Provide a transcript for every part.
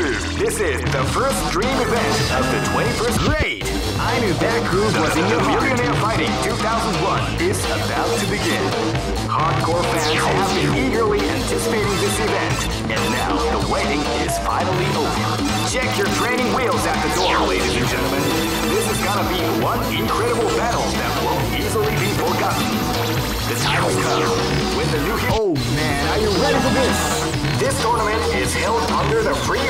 This is the first dream event of the 21st grade. I knew that groove was in your Millionaire Fighting 2001 is about to begin. Hardcore fans have been eagerly anticipating this event, and now the waiting is finally over. Check your training wheels at the door, ladies and gentlemen. This is gonna be one incredible battle that won't easily be forgotten. The time's come when the new Oh man, are you ready for this? This tournament is held under the free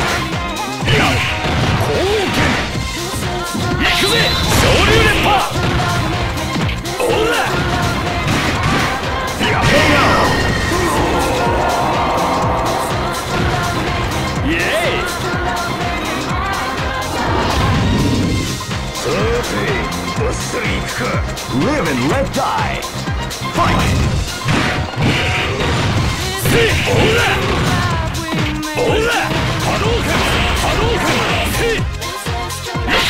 Live and let die. Fight! See,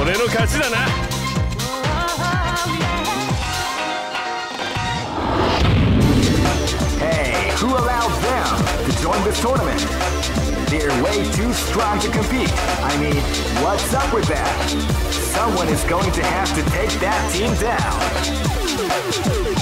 俺の勝ちだな Hey, who allowed them to join this tournament? They're way too strong to compete. I mean, what's up with that? Someone is going to have to take that team down.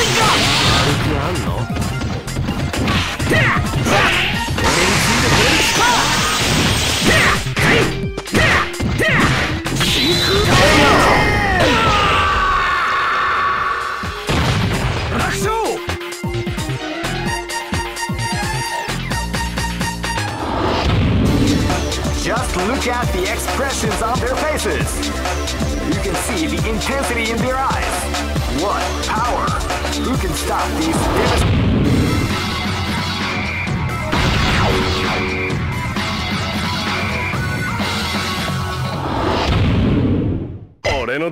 一やる気あんの？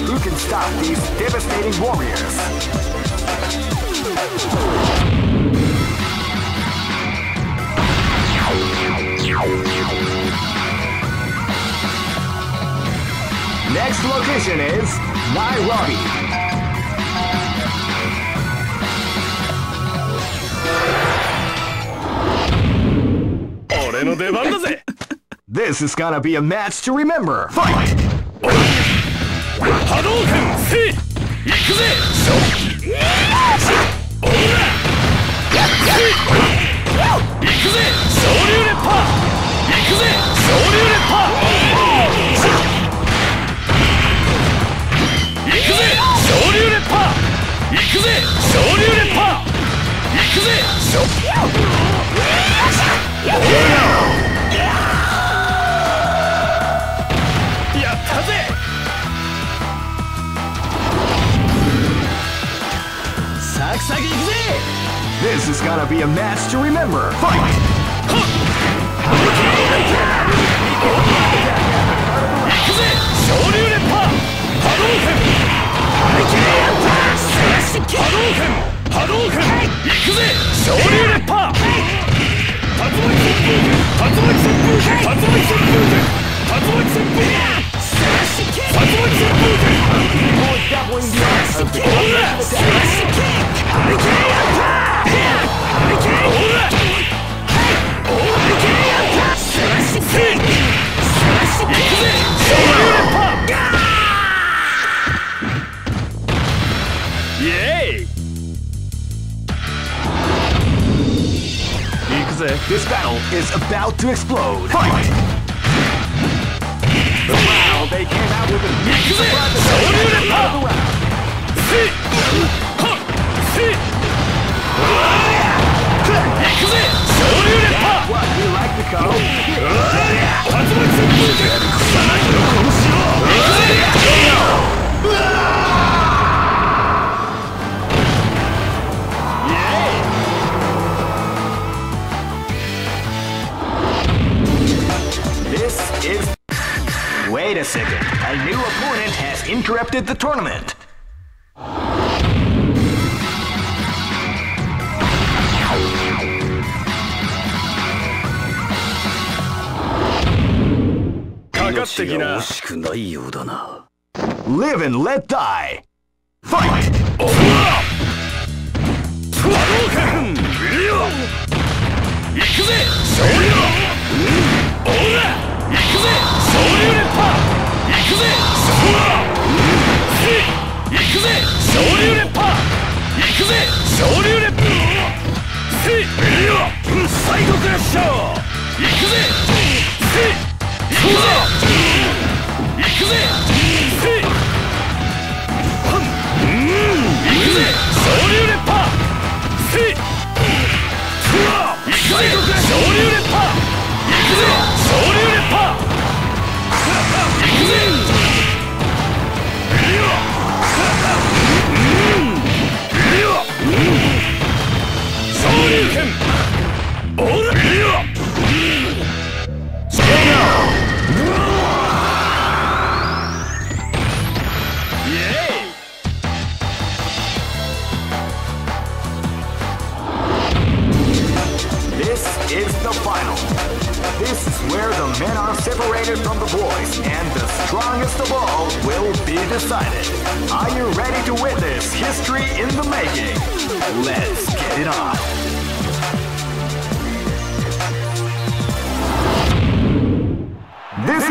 who can stop these devastating warriors? Next location is Nairobi. this is gonna be a match to remember. Fight! 波動拳せい行くぜ Yay! This battle is about to explode. Fight! Wow, they came out with a big surprise attack. Out of the round. That's what we like to call Hit! interrupted the tournament. Live and let die. Fight! Fight.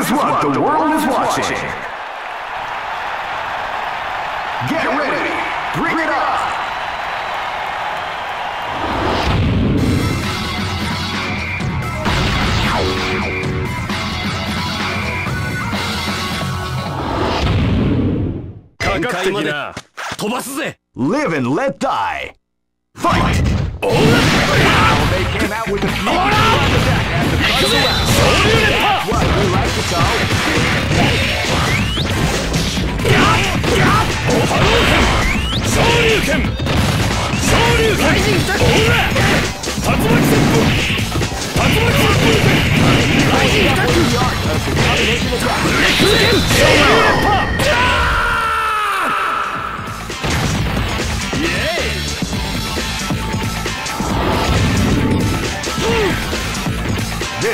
is what the world is watching. Get ready. Bring it up. Live and let die. Fight! Oh, they came out with a 竜拳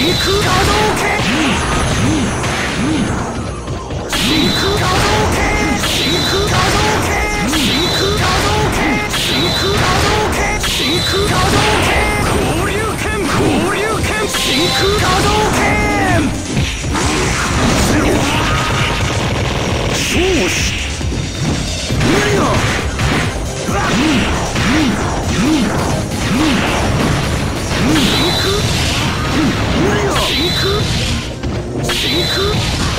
真空画像系。真空画像系。真空画像系。真空画像系。真空画像系。真空画像系。交流剣交流剣真空画像系。そうし空真空